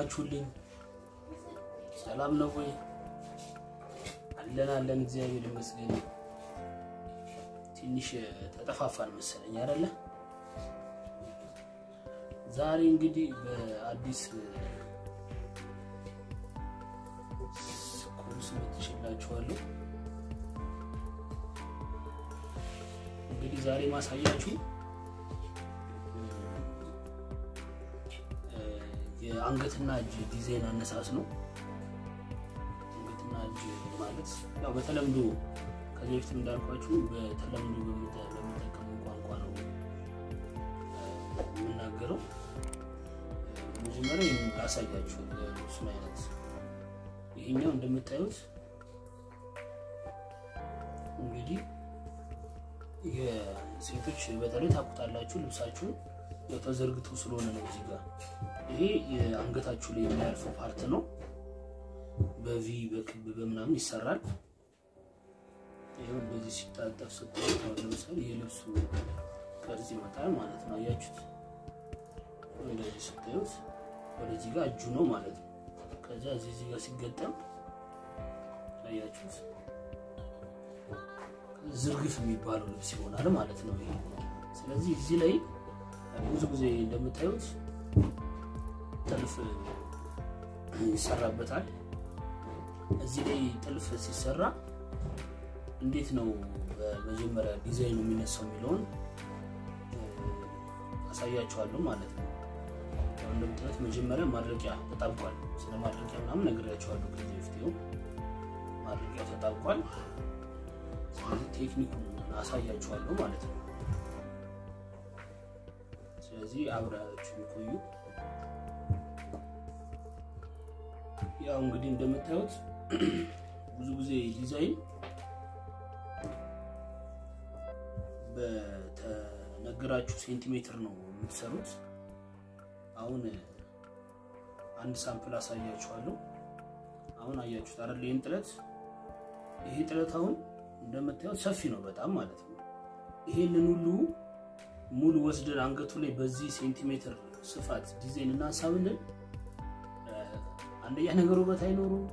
ናችሁልኝ? ሰላም ነው ወይ? አለን አለን፣ እግዚአብሔር ይመስገን። ትንሽ ተጠፋፋን መሰለኝ አይደለ? ዛሬ እንግዲህ በአዲስ ኮርስ መጥቼላችኋለሁ። እንግዲህ ዛሬ ማሳያችሁ የአንገትና እጅ ዲዛይን አነሳስ ነው። አንገትና እጅ ማለት ያው በተለምዶ ከዚህ በፊት እንዳልኳችሁ በተለምዶ በምጠቀመው ቋንቋ ነው የምናገረው። መጀመሪያ ይህን ላሳያችሁ ልብሱን አይነት ይሄኛው እንደምታዩት እንግዲህ የሴቶች በተለይ ታውቁታላችሁ ልብሳችሁን ተዘርግቶ ስለሆነ ነው። እዚህ ጋር ይሄ የአንገታችሁ ላይ የሚያልፈው part ነው። በ V በክብ በምናምን ይሰራል። ይሄው እንደዚህ ሲታጠፍ ስታዩት ለምሳሌ የልብሱ ቅርጽ ይመጣል ማለት ነው። አያችሁት? እንደዚህ ስታዩት ወደዚህ ጋር እጁ ነው ማለት ነው። ከዛ እዚህ እዚህ ጋር ሲገጠም አያችሁት? ዝርግፍ የሚባለው ልብስ ይሆናል ማለት ነው ስለዚህ እዚህ ላይ ብዙ ጊዜ እንደምታዩት ጥልፍ ይሰራበታል። እዚህ ላይ ጥልፍ ሲሰራ እንዴት ነው በመጀመሪያ ዲዛይኑ የሚነሳው የሚለውን አሳያችኋለሁ ማለት ነው። እንደምታዩት መጀመሪያ ማድረቂያ ተጣብቋል። ስለ ማድረቂያ ምናምን ነግሬያችኋለሁ ከዚህ በፊት ማድረቂያ ተጣብቋል። ስለዚህ ቴክኒኩን አሳያችኋለሁ ማለት ነው። ስለዚህ አብራችሁ ቆዩ። ያው እንግዲህ እንደምታዩት ብዙ ጊዜ ዲዛይን በተነገራችሁ ሴንቲሜትር ነው የምትሰሩት። አሁን አንድ sample አሳያችኋለሁ። አሁን አያችሁት አይደል? ይህን ጥለት ይሄ ጥለት አሁን እንደምታዩት ሰፊ ነው በጣም ማለት ነው። ይሄንን ሁሉ ሙሉ ወስደን አንገቱ ላይ በዚህ ሴንቲሜትር ስፋት ዲዛይን እና ሀሳብ ብንል አንደኛ ነገር ውበት አይኖሩም።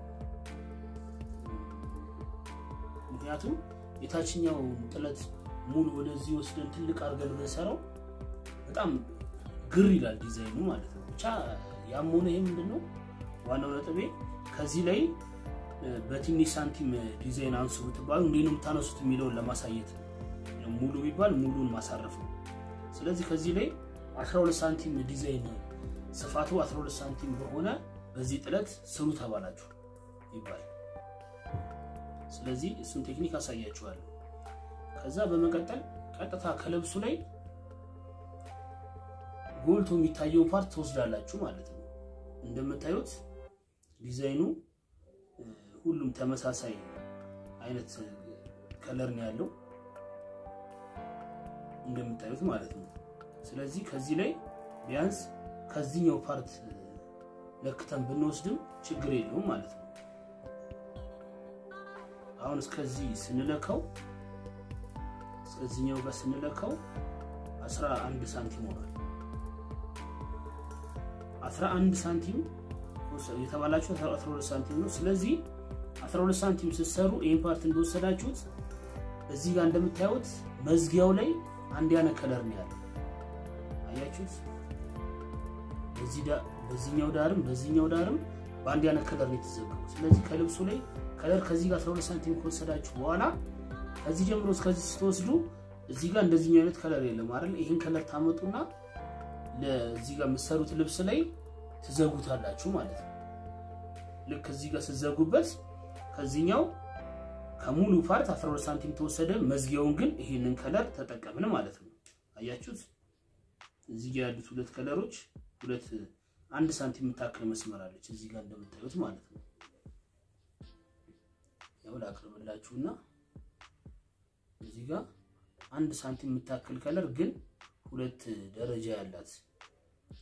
ምክንያቱም የታችኛው ጥለት ሙሉ ወደዚህ ወስደን ትልቅ አድርገን ብንሰራው በጣም ግር ይላል ዲዛይኑ ማለት ነው። ብቻ ያም ሆነ ይሄ ምንድን ነው ዋናው ነጥቤ ከዚህ ላይ በትንሽ ሳንቲም ዲዛይን አንሱ ብትባሉ እንዴት ነው የምታነሱት የሚለውን ለማሳየት ሙሉ ቢባል ሙሉን ማሳረፍ ነው። ስለዚህ ከዚህ ላይ 12 ሳንቲም ዲዛይን ስፋቱ 12 ሳንቲም በሆነ በዚህ ጥለት ስሩ ተባላችሁ ይባል። ስለዚህ እሱን ቴክኒክ አሳያችኋለሁ። ከዛ በመቀጠል ቀጥታ ከልብሱ ላይ ጎልቶ የሚታየው part ትወስዳላችሁ ማለት ነው። እንደምታዩት ዲዛይኑ ሁሉም ተመሳሳይ አይነት color ነው ያለው እንደምታዩት ማለት ነው። ስለዚህ ከዚህ ላይ ቢያንስ ከዚህኛው part ለክተን ብንወስድም ችግር የለውም ማለት ነው። አሁን እስከዚህ ስንለካው እስከዚህኛው ጋር ስንለካው 11 ሳንቲም ሆኗል። 11 ሳንቲም የተባላችሁ 12 ሳንቲም ነው። ስለዚህ 12 ሳንቲም ስትሰሩ ይህን part እንደወሰዳችሁት እዚህ ጋር እንደምታዩት መዝጊያው ላይ አንድ አይነት color ነው ያለው። አያችሁት? በዚህኛው ዳርም በዚህኛው ዳርም በአንድ አይነት color ነው የተዘጋው። ስለዚህ ከልብሱ ላይ color ከዚህ ጋር 12 ሳንቲም ከወሰዳችሁ በኋላ ከዚህ ጀምሮ እስከዚህ ስትወስዱ እዚህ ጋር እንደዚህኛው አይነት color የለም አይደል? ይህን color ታመጡና ለዚህ ጋር የምትሰሩት ልብስ ላይ ትዘጉታላችሁ ማለት ነው። ልክ እዚህ ጋር ስትዘጉበት ከዚህኛው ከሙሉ part 12 ሳንቲም ተወሰደ። መዝጊያውን ግን ይሄንን color ተጠቀምን ማለት ነው። አያችሁት? እዚህ ያሉት ሁለት color ኦች ሁለት አንድ ሳንቲም የምታክል መስመር አለች እዚህ ጋር እንደምታዩት ማለት ነው። ያው ላቅርብላችሁና እዚህ ጋር አንድ ሳንቲም የምታክል color ግን ሁለት ደረጃ ያላት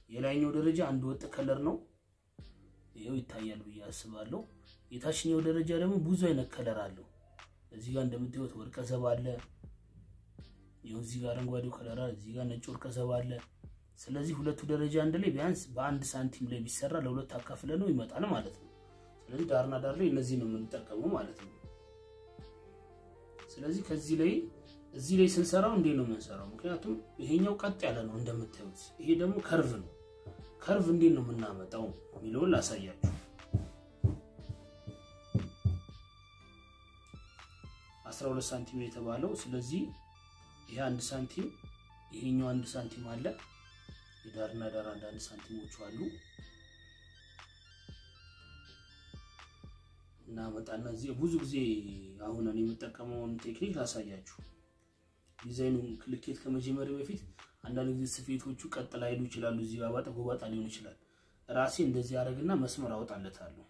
የላይኛው ደረጃ አንድ ወጥ color ነው። ይኸው ይታያል ብዬ አስባለሁ። የታችኛው ደረጃ ደግሞ ብዙ አይነት color አለው። እዚህ ጋር እንደምታዩት ወርቀ ዘቦ አለ። ይኸው እዚህ ጋር አረንጓዴው color አለ። እዚህ ጋር ነጭ ወርቀ ዘቦ አለ። ስለዚህ ሁለቱ ደረጃ አንድ ላይ ቢያንስ በአንድ ሳንቲም ላይ ቢሰራ ለሁለት አካፍለነው ይመጣል ማለት ነው። ስለዚህ ዳርና ዳር ላይ እነዚህ ነው የምንጠቀመው ማለት ነው። ስለዚህ ከዚህ ላይ እዚህ ላይ ስንሰራው እንዴት ነው የምንሰራው? ምክንያቱም ይሄኛው ቀጥ ያለ ነው እንደምታዩት፣ ይሄ ደግሞ curve ነው። curve እንዴት ነው የምናመጣው የሚለውን ላሳያችሁ። 12 ሳንቲም የተባለው ስለዚህ ይሄ አንድ ሳንቲም ይሄኛው አንድ ሳንቲም አለ። የዳርና ዳር አንዳንድ ሳንቲሞች አሉ። እናመጣና እዚህ ብዙ ጊዜ አሁን እኔ የምጠቀመውን ቴክኒክ ላሳያችሁ። ዲዛይኑን ከልኬት ከመጀመሪያ በፊት አንዳንድ ጊዜ ስፌቶቹ ቀጥ ላይሉ ይችላሉ። እዚህ ጋር ባጣ ጎባጣ ሊሆን ይችላል። ራሴ እንደዚህ አደርግና መስመር አወጣለታለሁ።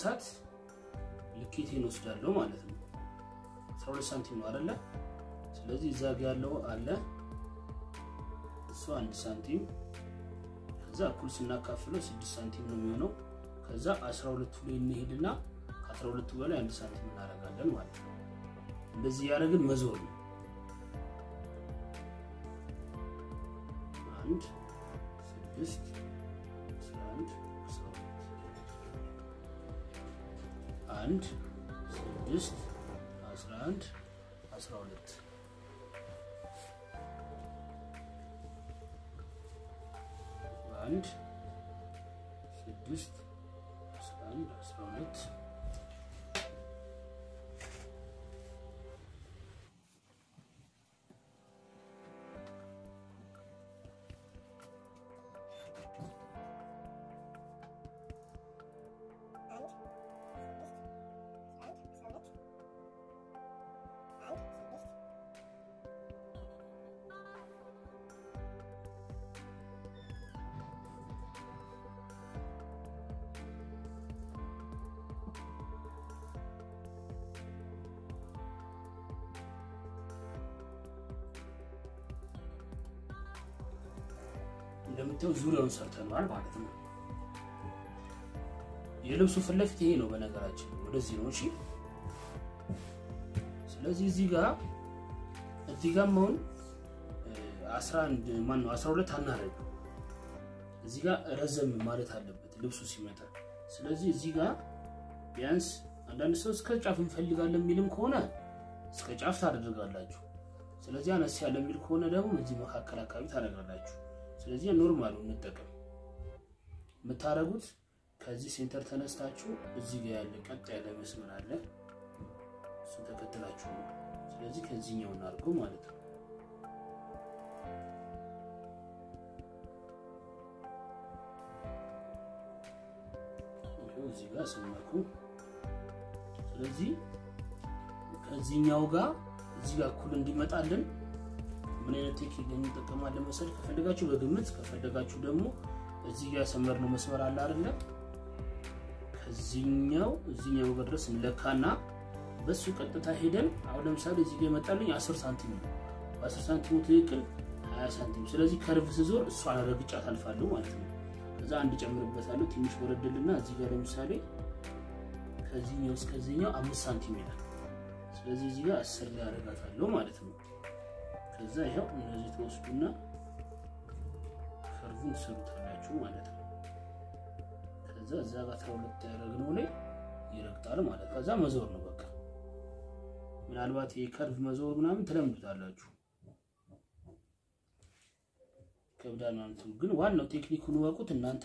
በመነሳት ልኬቴን ወስዳለሁ ማለት ነው። 12 ሳንቲም ነው አይደለ? ስለዚህ እዛ ጋ ያለው አለ እሱ አንድ ሳንቲም ከዛ እኩል ስናካፍለው 6 ሳንቲም ነው የሚሆነው። ከዛ 12ቱ ላይ እንሄድና ከ12ቱ በላይ አንድ ሳንቲም እናደርጋለን ማለት ነው። እንደዚህ ያደረግን መዞር ነው። አንድ ስድስት አንድ ስድስት አስራ አንድ አስራ እንደምታየው ዙሪያውን ሰርተነዋል ማለት ነው። የልብሱ ፊት ለፊት ይሄ ነው። በነገራችን ወደዚህ ነው። እሺ። ስለዚህ እዚህ ጋር እዚህ ጋር አሁን 11 ማን ነው 12 አናረግ እዚህ ጋር ረዘም ማለት አለበት ልብሱ ሲመጣ። ስለዚህ እዚህ ጋር ቢያንስ አንዳንድ ሰው እስከ ጫፍ እንፈልጋለን የሚልም ከሆነ እስከ ጫፍ ታደርጋላችሁ። ስለዚህ አነስ ያለ የሚል ከሆነ ደግሞ እዚህ መካከል አካባቢ ታደርጋላችሁ። ስለዚህ normal ኡ እንጠቀም። የምታደርጉት ከዚህ center ተነስታችሁ እዚህ ጋር ያለ ቀጥ ያለ መስመር አለ፣ እሱ ተከትላችሁ ነው። ስለዚህ ከዚህኛው እናድርገው ማለት ነው። እዚህ ጋር ስመኩ፣ ስለዚህ ከዚህኛው ጋር እዚህ ጋር እኩል እንዲመጣልን ምን አይነት ቴክኒክ እንጠቀማለን መሰል? ከፈለጋችሁ በግምት ከፈለጋችሁ ደግሞ እዚህ ያሰመርነው መስመር አለ አይደለ? ከዚህኛው እዚህኛው ጋር ድረስ እንለካና በሱ ቀጥታ ሄደን አሁን ለምሳሌ እዚህ ጋር የመጣልኝ 10 ሳንቲም ነው። በ10 ሳንቲሙ ትክክል 20 ሳንቲም። ስለዚህ ከርቭ ስዞር እሷን ረግጫት አልፋለሁ ማለት ነው። ከዛ አንድ ጨምርበታለሁ ትንሽ ወረድልና እዚህ ጋር ለምሳሌ ከዚህኛው እስከዚህኛው አምስት ሳንቲም ይላል። ስለዚህ እዚህ ጋር 10 ላይ አረጋታለሁ ማለት ነው። ከዛ ይኸው እነዚህ ተወስዱና ከርቡን ትሰሩታላችሁ ማለት ነው። ከዛ እዛ ጋር አስራ ሁለት ያደረግነው ላይ ይረግጣል ማለት ከዛ መዞር ነው በቃ። ምናልባት የከርቭ መዞር ምናምን ትለምዱታላችሁ ከብዳል ማለት ግን ዋናው ቴክኒኩን ወቁት እናንተ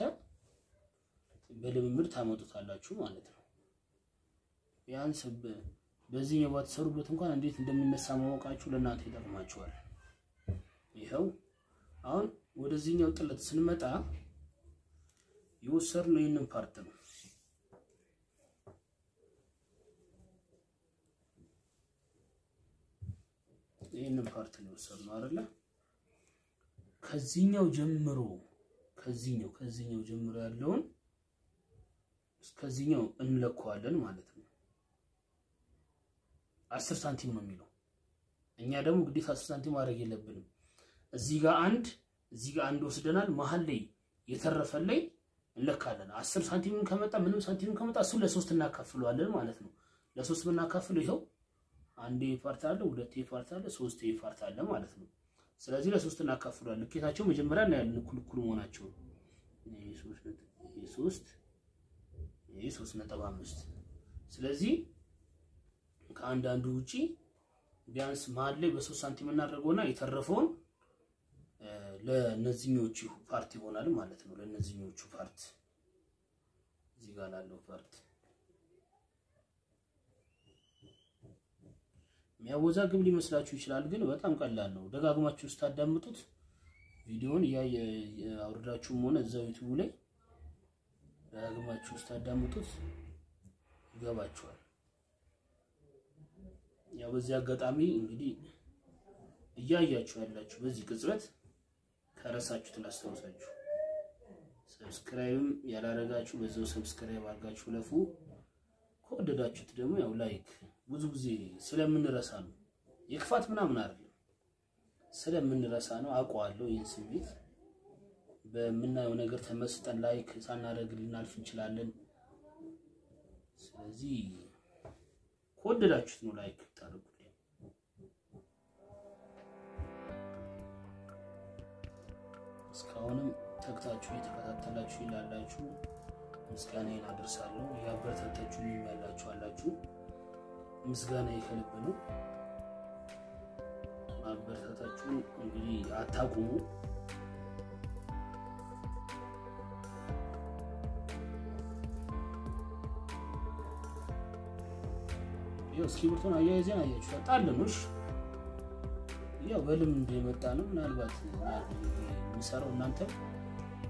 በልምምድ ታመጡታላችሁ ማለት ነው። ቢያንስ በዚህኛው ባትሰሩበት እንኳን እንዴት እንደሚነሳ ማወቃችሁ ለእናንተ ይጠቅማችኋል። ይኸው አሁን ወደዚህኛው ጥለት ስንመጣ የወሰድነው ይህንን part ነው። ይህንን part ነው የወሰድነው አይደለ? ከዚህኛው ጀምሮ ከዚህኛው ከዚህኛው ጀምሮ ያለውን እስከዚህኛው እንለካዋለን ማለት ነው። አስር ሳንቲም ነው የሚለው እኛ ደግሞ ግዴታ አስር ሳንቲም ማድረግ የለብንም። እዚህ ጋር አንድ እዚህ ጋር አንድ ወስደናል። መሀል ላይ የተረፈን ላይ እንለካለን። አስር ሳንቲምን ከመጣ ምንም ሳንቲምን ከመጣ እሱን ለሶስት እናካፍለዋለን ማለት ነው። ለሶስት ብናካፍለው ይኸው አንድ part አለ፣ ሁለት part አለ፣ ሶስት part አለ ማለት ነው። ስለዚህ ለሶስት እናካፍለዋለን። ልኬታቸው መጀመሪያ እናያለን እኩል እኩል መሆናቸው ሶስት ነጥብ አምስት ስለዚህ ከአንድ አንዱ ውጪ ቢያንስ መሀል ላይ በሶስት ሳንቲም እናደርገውና የተረፈውን ለነዚህኞቹ part ይሆናል ማለት ነው። ለነዚህኞቹ part እዚህ ጋር ላለው part የሚያወዛግብ ሊመስላችሁ ይችላል፣ ግን በጣም ቀላል ነው። ደጋግማችሁ ስታዳምጡት ቪዲዮውን እያየ አውርዳችሁም ሆነ እዛው ዩቲዩብ ላይ ደጋግማችሁ ስታዳምጡት ይገባችኋል። ያው በዚህ አጋጣሚ እንግዲህ እያያችሁ ያላችሁ በዚህ ቅጽበት ከረሳችሁት ላስታውሳችሁ፣ subscribe ም ያላረጋችሁ በዛው subscribe አድርጋችሁ እለፉ። ከወደዳችሁት ደግሞ ያው like። ብዙ ጊዜ ስለምንረሳ ነው፣ የክፋት ምናምን አይደለም፣ ስለምንረሳ ነው። አውቀዋለሁ ይህን ስሜት። በምናየው ነገር ተመስጠን like ሳናደርግ ልናልፍ እንችላለን። ስለዚህ ከወደዳችሁት ነው like ታደርጉልኝ። እስካሁንም ተግታችሁ እየተከታተላችሁ ያላችሁ ምስጋናዬን አደርሳለሁ። ያበረታታችሁ ያላችሁ አላችሁ፣ ምስጋና ከልብ ነው። ማበረታታችሁን እንግዲህ አታቁሙ። ያው እስክሪብቶን አያይዘን አያችሁ ጣልንሽ። ያው በልምድ የመጣ ነው። ምናልባት የሚሰራው እናንተ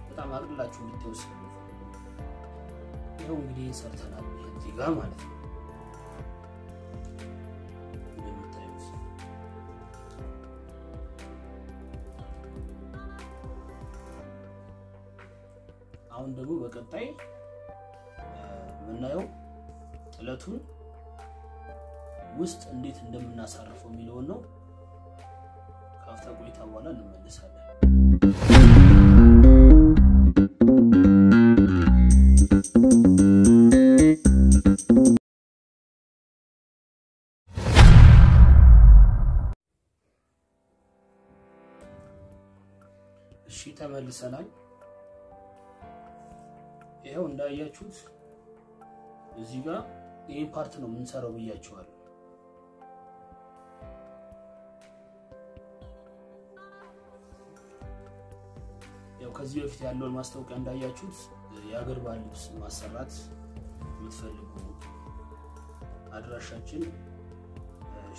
በጣም አቅልላችሁ እንድትወስዱ ይኸው እንግዲህ ሰርተናል እዚህ ጋር ማለት ነው። አሁን ደግሞ በቀጣይ የምናየው ጥለቱን ውስጥ እንዴት እንደምናሳርፈው የሚለውን ነው። ከአፍታ ቆይታ በኋላ እንመለሳለን። እሺ ተመልሰናል። ይኸው እንዳያችሁት እዚህ ጋር ይህን ፓርት ነው የምንሰራው ብያችኋል። ያው ከዚህ በፊት ያለውን ማስታወቂያ እንዳያችሁት የሀገር ባህል ልብስ ማሰራት የምትፈልጉ አድራሻችን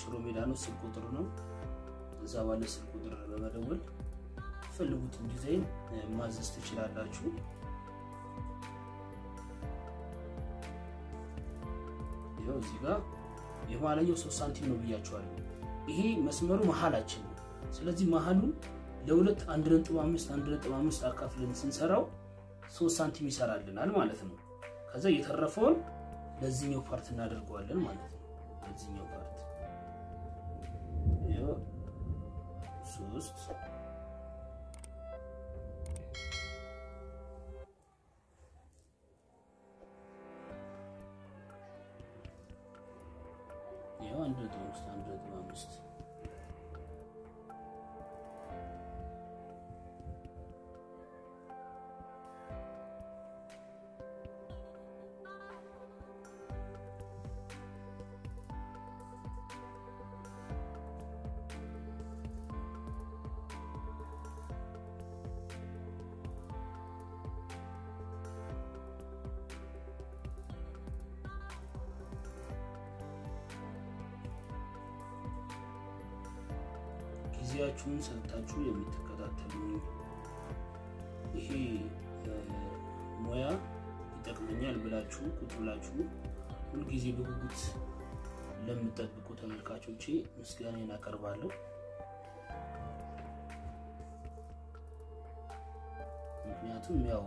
ሽሮ ሜዳ ነው። ስልክ ቁጥር ነው። እዛ ባለ ስልክ ቁጥር በመደወል ፈልጉትን ዲዛይን ማዘዝ ትችላላችሁ። ይኸው እዚህ ጋር የኋለኛው ሶስት ሳንቲም ነው ብያችኋለሁ። ይሄ መስመሩ መሀላችን ነው። ስለዚህ መሀሉን ለሁለት አንድ ነጥብ አምስት አንድ ነጥብ አምስት አካፍለን ስንሰራው ሶስት ሳንቲም ይሰራልናል ማለት ነው። ከዛ የተረፈውን ለዚህኛው part እናደርገዋለን ማለት ነው። ለዚህኛው part ሶስት አንድ ነጥብ አምስት አንድ ነጥብ አምስት ጊዜያችሁን ሰጥታችሁ የምትከታተሉ ይሄ ሙያ ይጠቅመኛል ብላችሁ ቁጭ ብላችሁ ሁልጊዜ በጉጉት ለምጠብቁ ተመልካቾቼ ምስጋናን አቀርባለሁ። ምክንያቱም ያው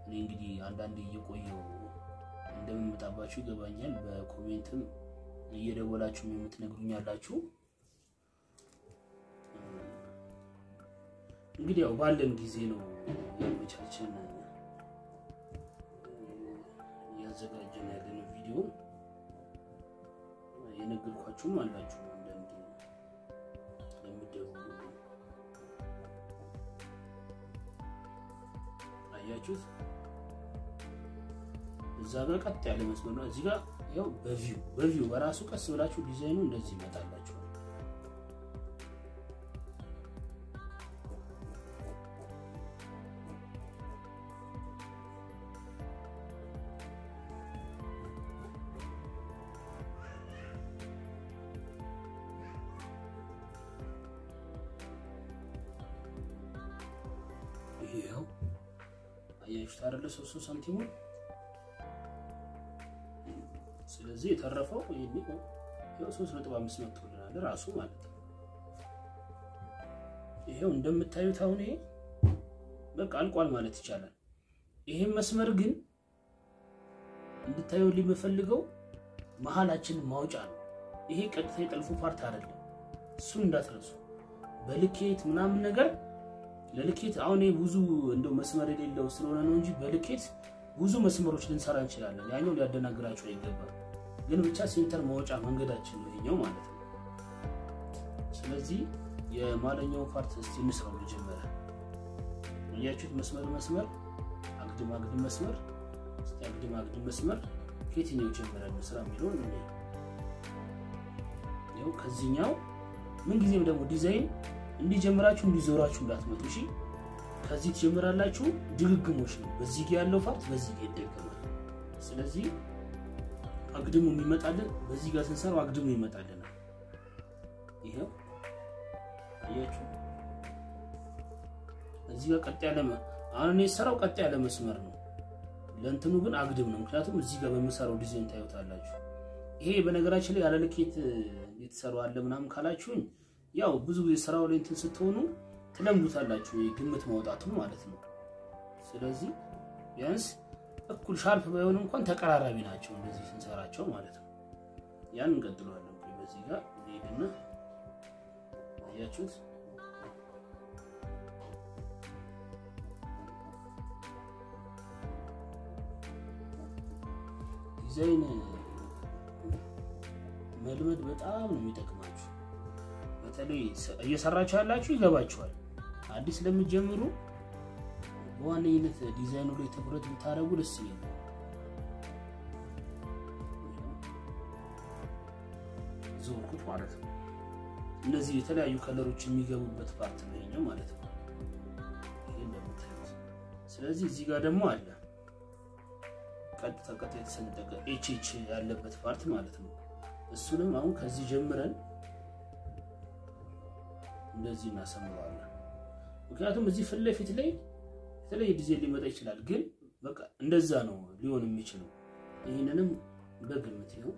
እኔ እንግዲህ አንዳንድ እየቆየው እንደምመጣባችሁ ይገባኛል። በኮሜንትም እየደወላችሁም የምትነግሩኝ ያላችሁ እንግዲህ ያው ባለን ጊዜ ነው ያመቻችን እያዘጋጀን ያለነው ቪዲዮ የነገርኳችሁም አላችሁ አንዳንድ የምትደውሉ አያችሁት። እዛ ጋር ቀጥ ያለ መስመር ነው። እዚህ ጋር ያው በቪው በቪው በራሱ ቀስ ብላችሁ ዲዛይኑ እንደዚህ ይመጣላችኋል። ይሄው 3.5 መጥቶልናል ራሱ ማለት ነው። ይሄው እንደምታዩት አሁን ይሄ በቃ አልቋል ማለት ይቻላል። ይሄን መስመር ግን እንድታዩ የምፈልገው መሀላችንን ማውጫ ነው። ይሄ ቀጥታ የጥልፉ part አይደለም። እሱን እንዳትረሱ። በልኬት ምናምን ነገር ለልኬት አሁን ብዙ እንደው መስመር የሌለው ስለሆነ ነው እንጂ በልኬት ብዙ መስመሮች ልንሰራ እንችላለን። ያኛው ሊያደናግራችሁ አይገባም። ግን ብቻ center ማውጫ መንገዳችን ነው ይሄኛው ማለት ነው። ስለዚህ የመሀለኛው part እስቲ እንስራው መጀመሪያ። እያችሁት መስመር መስመር፣ አግድም አግድም መስመር፣ እስቲ አግድም አግድም መስመር ከየትኛው ጀምረን እንስራ የሚለውን እንዴ ያው ከዚህኛው ምንጊዜም ደግሞ ዲዛይን እንዲጀምራችሁ እንዲዞራችሁ እንዳትመጡ እሺ። ከዚህ ትጀምራላችሁ። ድግግሞች ነው። በዚህ ጋ ያለው part በዚህ ጋ ይደገማል። ስለዚህ አግድሙ የሚመጣልን በዚህ ጋር ስንሰራው አግድሙ ይመጣልናል። ይሄው አያችሁ፣ እዚህ ጋር ቀጥ ያለ አሁን የሰራው ቀጥ ያለ መስመር ነው። ለእንትኑ ግን አግድም ነው። ምክንያቱም እዚህ ጋር በምሰራው ዲዛይን ታዩታላችሁ። ይሄ በነገራችን ላይ ያለ ልኬት አለ ምናምን ካላችሁኝ ያው ብዙ ጊዜ ስራው ላይ እንትን ስትሆኑ ትለምዱታላችሁ፣ ግምት ማውጣቱን ማለት ነው። ስለዚህ ቢያንስ እኩል ሻርፕ ባይሆን እንኳን ተቀራራቢ ናቸው እንደዚህ ስንሰራቸው ማለት ነው። ያን እንቀጥለዋለን። በዚህ ጋር ሄድና አያችሁት ዲዛይን መልመድ በጣም ነው የሚጠቅማችሁ። በተለይ እየሰራችሁ ያላችሁ ይገባችኋል። አዲስ ለምትጀምሩ በዋነኝነት ዲዛይኑ ላይ ትኩረት ብታደርጉ ደስ ይላል። ዞርኩት ማለት ነው። እነዚህ የተለያዩ ከለሮች የሚገቡበት part ነው ማለት ነው። ይሄ እንደምታዩት። ስለዚህ እዚህ ጋር ደግሞ አለ ቀጥታ ቀጥታ የተሰነጠቀ H H ያለበት part ማለት ነው። እሱንም አሁን ከዚህ ጀምረን እንደዚህ እናሰምረዋለን። ምክንያቱም እዚህ ፊት ለፊት ላይ የተለየ ዲዛይን ሊመጣ ይችላል፣ ግን በቃ እንደዛ ነው ሊሆን የሚችለው። ይህንንም በግምት ነው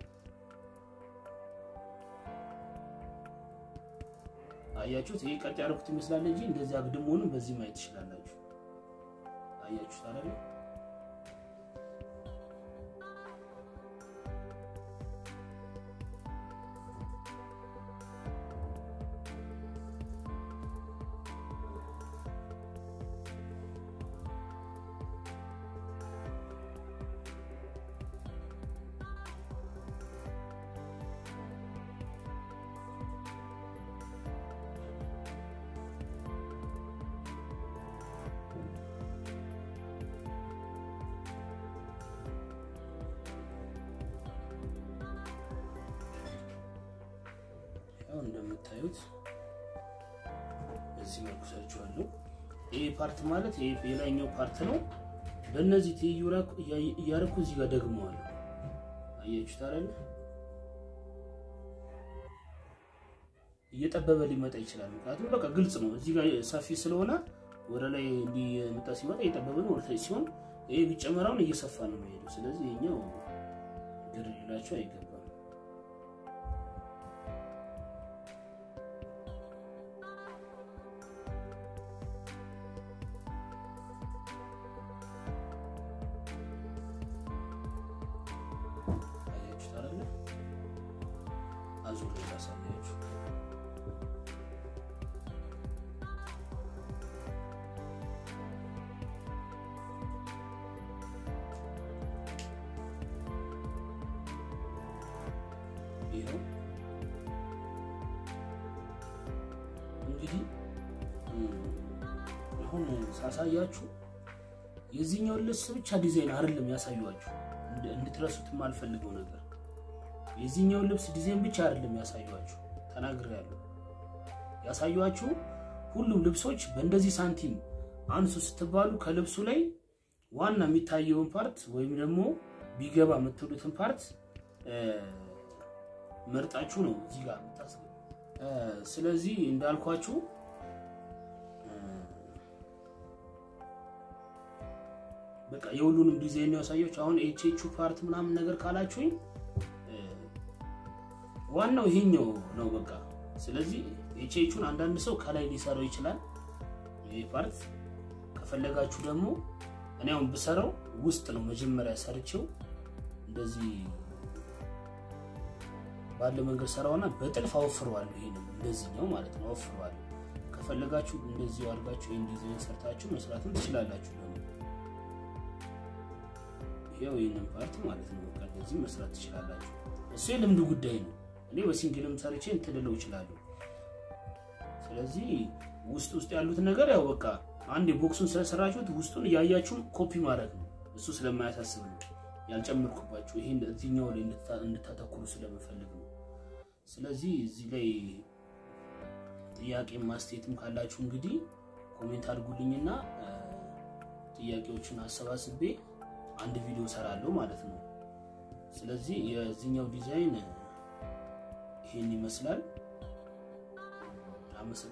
አያችሁት። ይሄ ቀጥ ያደረኩት ይመስላል እንጂ እንደዚህ አግድሞንም በዚህ ማየት ትችላላችሁ። አያችሁት አይደል? እንደምታዩት በዚህ መልኩ ሰርቼዋለሁ። ይሄ part ማለት ይሄ የላይኛው part ነው። በእነዚህ ትይዩ እያደረኩ እዚህ ጋር ደግመዋለሁ። አያችሁት አይደል? እየጠበበ ሊመጣ ይችላል። ምክንያቱም በቃ ግልጽ ነው። እዚህ ጋር ሰፊ ስለሆነ ወደ ላይ እንዲመጣ ሲመጣ እየጠበበ ነው። ወደ ሲሆን ይሄ ቢጨመራውን እየሰፋ ነው የሚሄደው። ስለዚህ ይሄኛው ግር ሊላቸው አይገባም። ሳሳያችሁ የዚህኛውን ልብስ ብቻ ዲዛይን አይደለም ያሳየኋችሁ፣ እንድትረሱት የማልፈልገው ነገር። የዚህኛውን ልብስ ዲዛይን ብቻ አይደለም ያሳየኋችሁ፣ ተናግሬያለሁ። ያሳየኋችሁ ሁሉም ልብሶች በእንደዚህ ሳንቲም አንሱ ስትባሉ ከልብሱ ላይ ዋና የሚታየውን part ወይም ደግሞ ቢገባ የምትሉትን part መርጣችሁ ነው እዚህ ጋር ስለዚህ እንዳልኳችሁ በቃ የሁሉንም ዲዛይን ያሳየች። አሁን ኤችኤቹ part ምናምን ነገር ካላችሁኝ ዋናው ይሄኛው ነው በቃ። ስለዚህ ኤችኤቹን አንዳንድ ሰው ከላይ ሊሰራው ይችላል። ይሄ part ከፈለጋችሁ ደግሞ እኔ አሁን ብሰራው ውስጥ ነው መጀመሪያ ሰርቼው እንደዚህ ባለ መንገድ ሰራውና በጥልፍ አወፍረዋለሁ። ይሄንም እንደዚህኛው ማለት ነው አወፍረዋለሁ። ከፈለጋችሁ እንደዚህ አድርጋችሁ ይሄን ዲዛይን ሰርታችሁ መስራትም ትችላላችሁ። ይሄው ይሄንን part ማለት ነው በቃ እንደዚህ መስራት ትችላላችሁ። እሱ የልምድ ጉዳይ ነው። እኔ በ single ም ሰርቼ እንትልለው እችላለሁ። ስለዚህ ውስጥ ውስጥ ያሉት ነገር ያው በቃ አንድ box ኡን ስለሰራችሁት ውስጡን እያያችሁ ኮፒ ማድረግ ነው። እሱ ስለማያሳስብ ነው ያልጨመርኩባችሁ። ይሄን እዚህኛው ላይ እንድታተኩሩ ስለምፈልግ ነው። ስለዚህ እዚህ ላይ ጥያቄ ማስተያየትም ካላችሁ እንግዲህ comment አድርጉልኝና ጥያቄዎችን አሰባስቤ አንድ ቪዲዮ ሰራለሁ ማለት ነው። ስለዚህ የዚህኛው ዲዛይን ይሄን ይመስላል።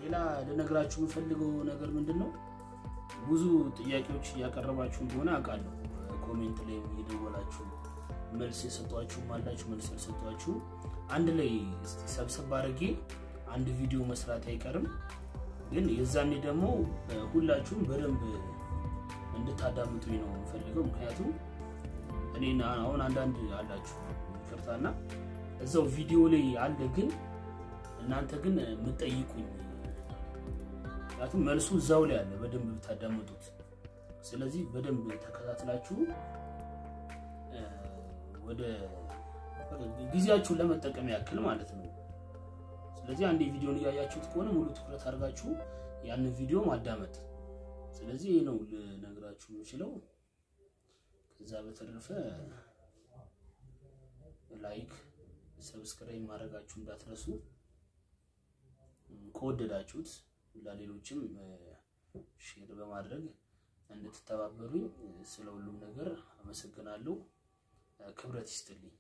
ሌላ ልነግራችሁ የምፈልገው ነገር ምንድን ነው፣ ብዙ ጥያቄዎች እያቀረባችሁ እንደሆነ አውቃለሁ። comment ላይ እየደወላችሁ መልስ የሰጧችሁም አላችሁ፣ መልስ ያልሰጧችሁ አንድ ላይ ሰብሰብ አድርጌ አንድ ቪዲዮ መስራት አይቀርም። ግን የዛኔ ደግሞ ሁላችሁም በደንብ እንድታዳምጡኝ ነው የምፈልገው። ምክንያቱም እኔ አሁን አንዳንድ አላችሁ ይቅርታና እዛው ቪዲዮ ላይ አለ፣ ግን እናንተ ግን የምትጠይቁኝ ምክንያቱም መልሱ እዛው ላይ አለ፣ በደንብ ብታዳምጡት። ስለዚህ በደንብ ተከታትላችሁ ወደ ጊዜያችሁን ለመጠቀም ያክል ማለት ነው። ስለዚህ አንድ ቪዲዮን እያያችሁት ከሆነ ሙሉ ትኩረት አድርጋችሁ ያንን ቪዲዮ ማዳመጥ። ስለዚህ ይህ ነው ልነግራችሁ የምችለው። ከዛ በተረፈ like፣ subscribe ማድረጉ እንዳትረሱ። ከወደዳችሁት ለሌሎችም ሼር በማድረግ እንድትተባበሩኝ ስለ ሁሉም ነገር አመሰግናለሁ። ክብረት ይስጥልኝ።